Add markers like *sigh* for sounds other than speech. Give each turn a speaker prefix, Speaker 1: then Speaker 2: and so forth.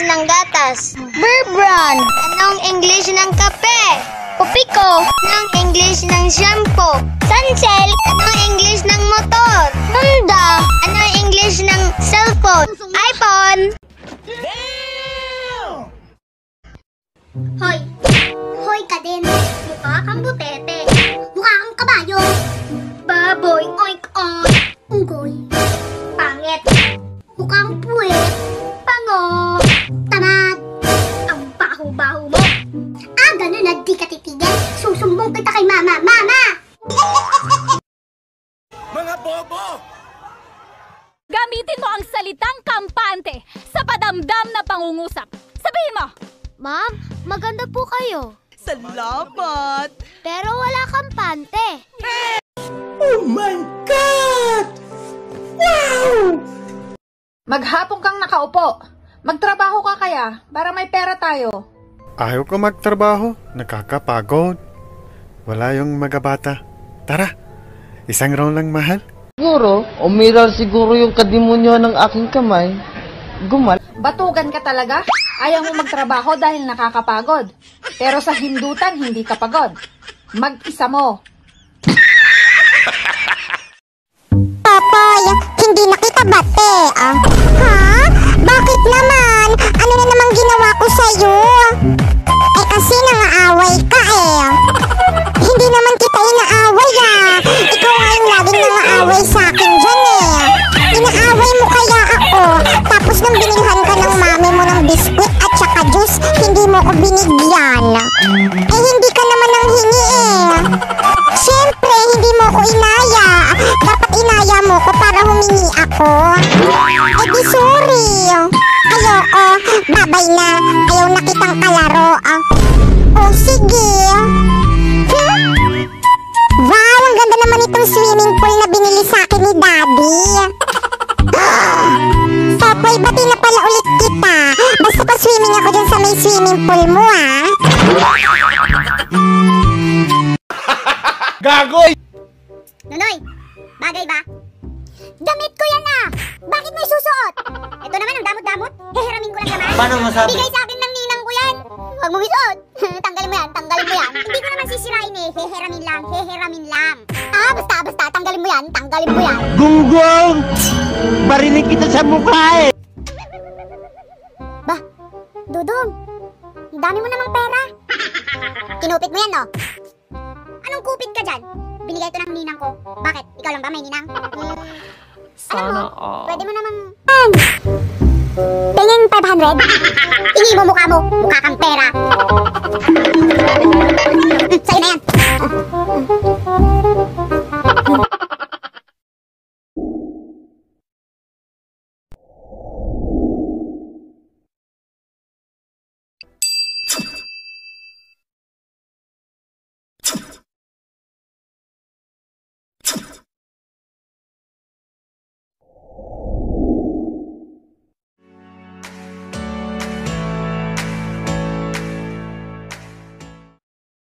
Speaker 1: Bigas. Bear brand. Anong English ng kape? Pupiko. Anong English ng shampoo? Sunsilk. Anong English ng motor? Honda. Anong English ng cellphone? iPhone.
Speaker 2: Hoy! Hoy ka din! Mukha kang butete! Mukha kang kabayo! Baboy! Oink oink! Unggoy! Pangit! Mukhang baho-baho mo! Ah, ganun na di ka titigil! Susumbong kita kay mama! Mama! *laughs*
Speaker 3: Mga bobo!
Speaker 4: Gamitin mo ang salitang kampante sa padamdam na pangungusap. Sabihin mo,
Speaker 1: Ma'am, maganda po kayo.
Speaker 5: Salamat!
Speaker 1: Pero wala kampante.
Speaker 3: Oh my God! Wow!
Speaker 6: Maghapon kang nakaupo. Magtrabaho ka kaya para may pera tayo.
Speaker 7: Ayaw ko magtrabaho. Nakakapagod. Wala yung magabata. Tara, isang round lang mahal.
Speaker 8: Siguro, umiral siguro yung kadimonyo ng aking kamay. Gumal.
Speaker 6: Batugan ka talaga? Ayaw mo magtrabaho dahil nakakapagod. Pero sa hindutan, hindi ka pagod. Mag-isa mo. *laughs*
Speaker 2: Papoy, hindi na kita bate, ah. Ha? Bakit naman? Ano na namang ginawa ko sa'yo? Eh humingi ako. Eh di sorry. Ayoko. Babay na. Ayaw na kitang kalaro. Ah. Oh, sige. Hmm? Wow, ang ganda naman itong swimming pool na binili sa akin ni Daddy. *gasps* Popoy, bati na pala ulit kita. Basta pa swimming ako dyan sa may swimming pool mo, ah.
Speaker 3: Gagoy!
Speaker 2: Nonoy, bagay ba? Damit ko yan ah! Bakit may susuot? Ito naman ang damot-damot. Heheramin ko lang naman.
Speaker 3: Paano masabi?
Speaker 2: Bigay sa akin ng ninang ko yan. Huwag mo isuot. *laughs* tanggalin mo yan, tanggalin mo yan. Hindi ko naman sisirain eh. Heheramin lang, heheramin lang. Ah, basta, basta. Tanggalin mo yan, tanggalin mo yan.
Speaker 8: Gunggong! Barinig kita sa mukha eh!
Speaker 2: Ba, Dudong, ang dami mo namang pera. Kinupit mo yan, no? Anong kupit ka dyan? Binigay ito ng ninang ko. Bakit? Ikaw lang ba may ninang?
Speaker 5: Sana
Speaker 2: Alam mo,
Speaker 5: all.
Speaker 2: pwede mo namang... Tingin 500? Tingi mo mukha mo. Mukha kang pera. *laughs* Sa'yo na yan.